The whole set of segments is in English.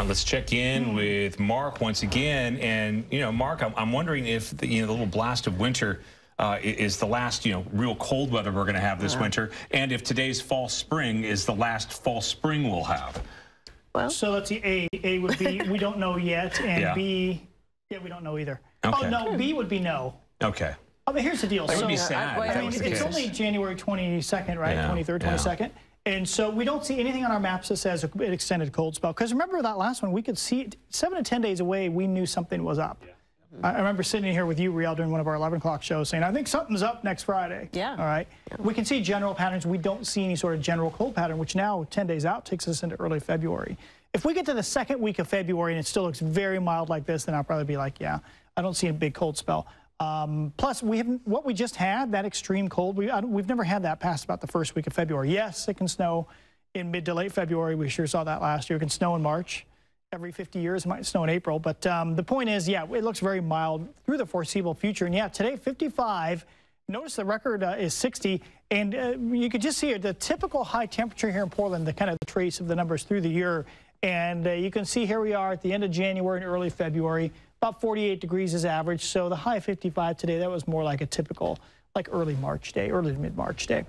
right, let's check in with Mark once again. And, you know, Mark, I'm, I'm wondering if the, you know, the little blast of winter uh, is the last, you know, real cold weather we're going to have this Uh-huh. winter, and if today's fall spring is the last fall spring we'll have. Well, So let's see. A A would be we don't know yet, and Yeah. B, yeah, we don't know either. Okay. Oh no, B would be no. Okay. I mean, here's the deal. That would So, be sad. wait, if I mean, it's case. only January 22nd, right? Yeah, 23rd, yeah. 22nd. And so we don't see anything on our maps that says an extended cold spell. Because remember that last one, we could see it seven to 10 days away, we knew something was up. I I remember sitting here with you, Riel, during one of our 11 o'clock shows saying, I think something's up next Friday. Yeah. All right. We can see general patterns. We don't see any sort of general cold pattern, which now, 10 days out, takes us into early February. If we get to the second week of February and it still looks very mild like this, then I'll probably be like, yeah, I don't see a big cold spell. Um, plus, we haven't, what we just had, that extreme cold, We, we've never had that past about the first week of February. Yes, it can snow in mid to late February. We sure saw that last year. It can snow in March. Every 50 years, it might snow in April. But um, the point is, yeah, it looks very mild through the foreseeable future. And yeah, today, 55. Notice the record uh, is 60. And uh, you could just see it, the typical high temperature here in Portland, the kind of the trace of the numbers through the year. And uh, you can see here we are at the end of January and early February. About 48 degrees is average. So the high 55 today, that was more like a typical, like early March day, early to mid March day.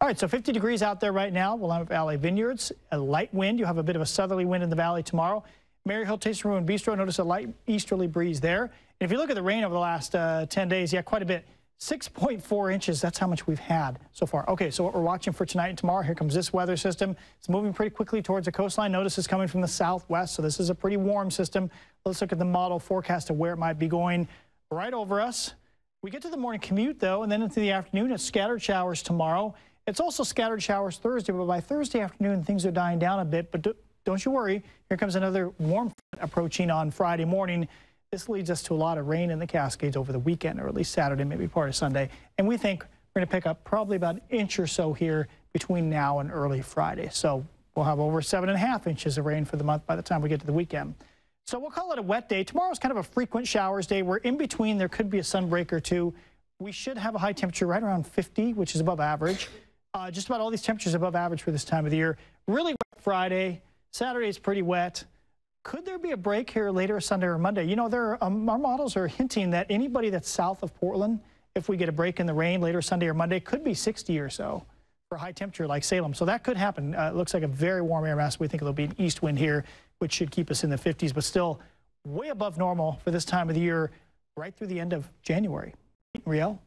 All right, so 50 degrees out there right now. Willamette Valley Vineyards, a light wind. You'll have a bit of a southerly wind in the valley tomorrow. Maryhill Tasting Room and Bistro, notice a light easterly breeze there. And if you look at the rain over the last uh, 10 days, yeah, quite a bit. 6.4 inches, that's how much we've had so far. Okay, so what we're watching for tonight and tomorrow, here comes this weather system. It's moving pretty quickly towards the coastline. Notice it's coming from the southwest, so this is a pretty warm system. Let's look at the model forecast of where it might be going right over us. We get to the morning commute, though, and then into the afternoon, it's scattered showers tomorrow. It's also scattered showers Thursday, but by Thursday afternoon, things are dying down a bit. But do, don't you worry, here comes another warm front approaching on Friday morning. This leads us to a lot of rain in the Cascades over the weekend, or at least Saturday, maybe part of Sunday. And we think we're going to pick up probably about an inch or so here between now and early Friday. So we'll have over seven and a half inches of rain for the month by the time we get to the weekend. So we'll call it a wet day. Tomorrow's kind of a frequent showers day. We're in between. There could be a sunbreak or two. We should have a high temperature right around 50, which is above average. Uh, just about all these temperatures above average for this time of the year. Really wet Friday. Saturday is pretty wet. Could there be a break here later Sunday or Monday? You know, there are, um, our models are hinting that anybody that's south of Portland, if we get a break in the rain later Sunday or Monday, could be 60 or so for high temperature like Salem. So that could happen. Uh, it looks like a very warm air mass. We think it'll be an east wind here, which should keep us in the 50s, but still way above normal for this time of the year, right through the end of January. Riel?